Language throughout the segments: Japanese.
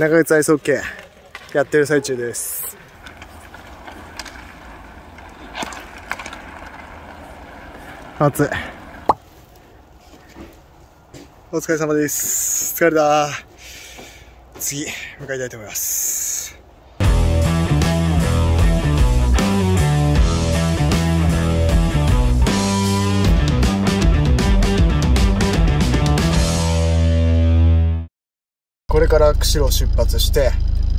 長靴アイスホッケーやってる最中です。暑いお疲れ様です。疲れた。次向かいたいと思います。れから釧路を出発して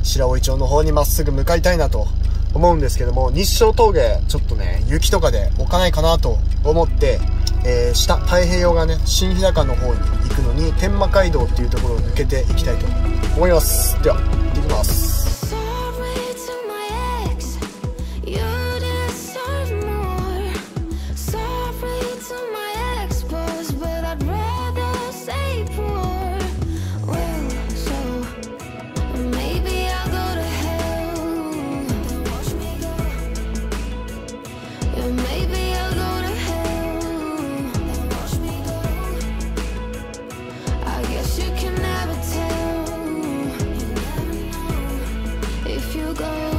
白老町の方にまっすぐ向かいたいなと思うんですけども日照峠ちょっとね雪とかで置かないかなと思って、えー下太平洋側ね新日高の方に行くのに天満街道っていうところを抜けていきたいと思います。では行ってきます。You go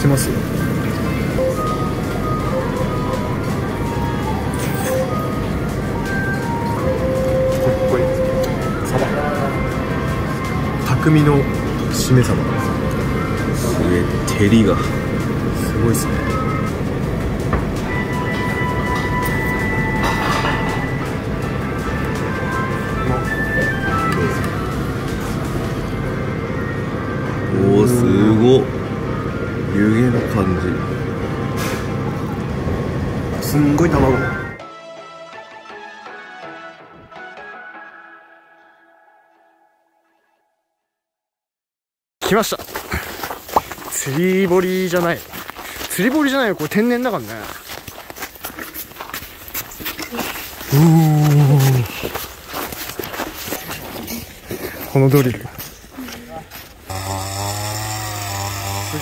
してますよ。こっこいサバ匠のしめ鯖上照りが。すごいっすね来ました。釣り堀じゃない。釣り堀じゃないよ。これ天然だからね。うおこのドリルす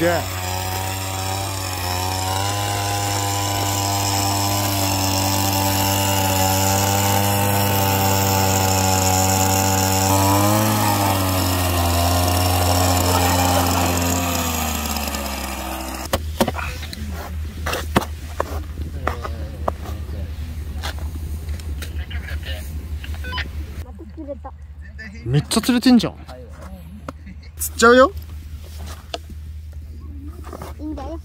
げえ。めっちゃ釣れてんじゃん。釣っちゃうよ。いいんだよ。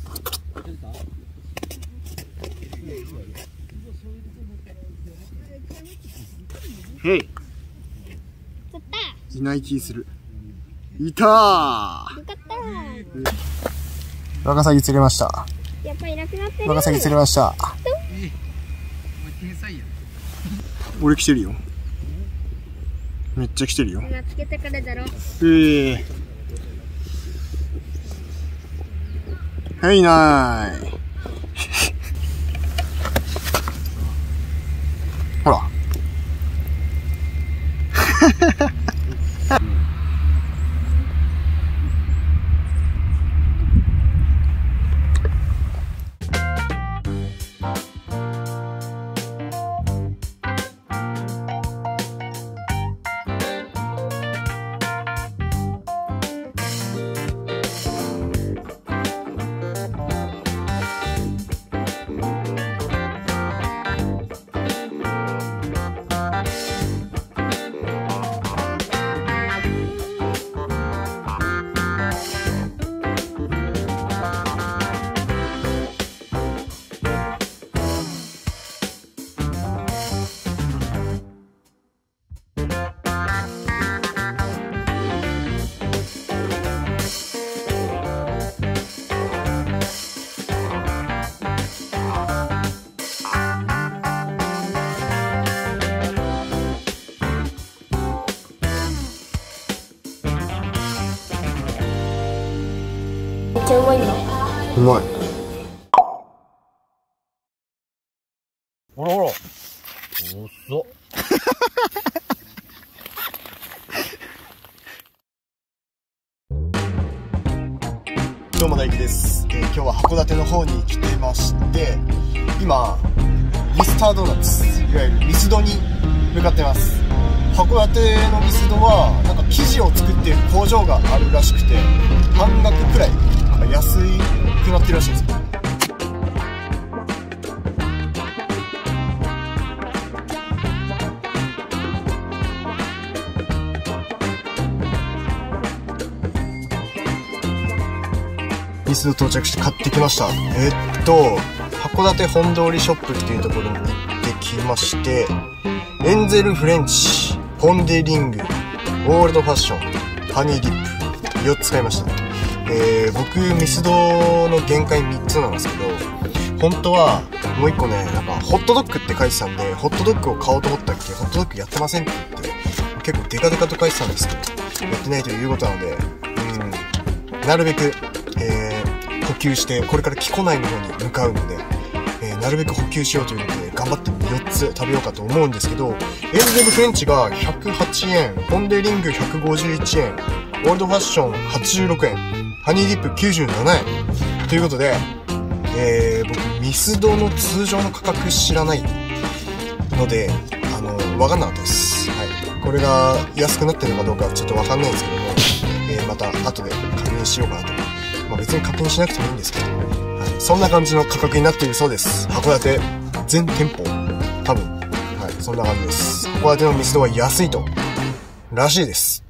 へい。釣った。いない気する。いたー。よかった。ワカサギ釣れました。やっぱいなくなってる。ワカサギ釣れました。俺来てるよめっちゃ来てるよ。今つけてからだろ。ええはいなーいうまいうまい。ほらほら。遅っどう も大輝です、えー今日は函館の方に来てまして今ミスタードーナツいわゆるミスドに向かってます。函館のミスドはなんか生地を作っている工場があるらしくて半額くらい安くなってるらしいんですよ。ミス到着して買ってきました。えーっと函館本通りショップっていうところに行ってきましてエンゼルフレンチポン・デ・リングオールドファッションハニーディップ4つ買いました。えー、僕ミスドの限界3つなんですけど本当はもう1個ねなんかホットドッグって書いてたんでホットドッグを買おうと思ったっけホットドッグやってませんって言って結構デカデカと書いてたんですけどやってないということなのでうんなるべく、えー、補給して、これから木古内の方に向かうので、えーなるべく補給しようということで、頑張って4つ食べようかと思うんですけど、エンゼルフレンチが108円、ポンデリング151円、オールドファッション86円、ハニーディップ97円。ということで、えー、僕、ミスドの通常の価格知らないので、あの、わかんなかったです。はい。これが安くなってるのかどうかちょっとわかんないんですけども、えーまた後で確認しようかなと。まあ別に確認しなくてもいいんですけど、はい。そんな感じの価格になっているそうです。函館、全店舗、多分。はい。そんな感じです。函館のミスドは安いと、らしいです。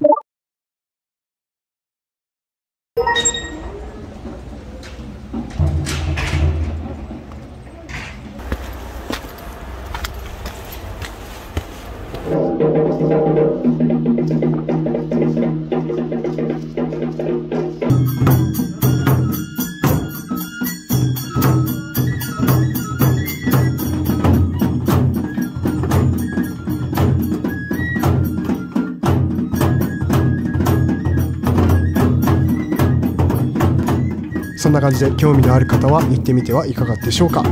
そんな感じで興味のある方は行ってみてはいかがでしょうか。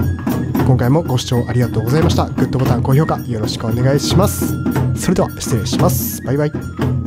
今回もご視聴ありがとうございました。グッドボタン高評価よろしくお願いします。それでは失礼します。バイバイ。